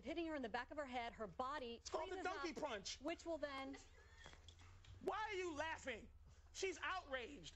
of hitting her in the back of her head. Her body It's called the donkey up, punch. which will then Why are you laughing? She's outraged.